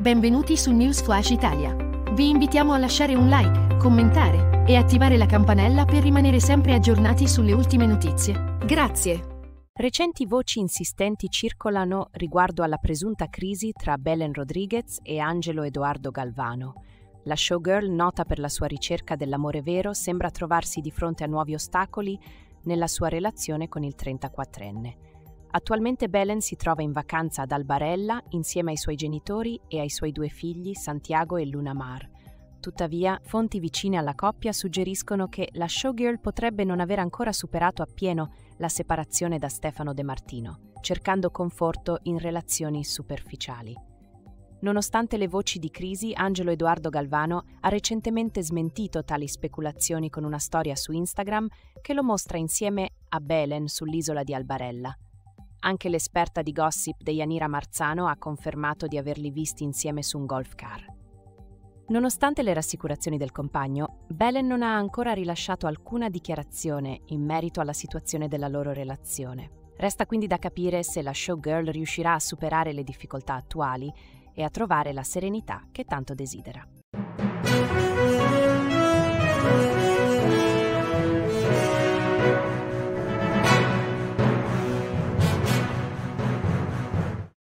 Benvenuti su News Flash Italia. Vi invitiamo a lasciare un like, commentare e attivare la campanella per rimanere sempre aggiornati sulle ultime notizie. Grazie. Recenti voci insistenti circolano riguardo alla presunta crisi tra Belen Rodriguez e Angelo Edoardo Galvano. La showgirl, nota per la sua ricerca dell'amore vero, sembra trovarsi di fronte a nuovi ostacoli nella sua relazione con il 34enne. Attualmente Belen si trova in vacanza ad Albarella insieme ai suoi genitori e ai suoi due figli Santiago e Luna Mar. Tuttavia, fonti vicine alla coppia suggeriscono che la showgirl potrebbe non aver ancora superato appieno la separazione da Stefano De Martino, cercando conforto in relazioni superficiali. Nonostante le voci di crisi, Angelo Edoardo Galvano ha recentemente smentito tali speculazioni con una storia su Instagram che lo mostra insieme a Belen sull'isola di Albarella. Anche l'esperta di gossip Deianira Marzano ha confermato di averli visti insieme su un golf car. Nonostante le rassicurazioni del compagno, Belen non ha ancora rilasciato alcuna dichiarazione in merito alla situazione della loro relazione. Resta quindi da capire se la showgirl riuscirà a superare le difficoltà attuali e a trovare la serenità che tanto desidera.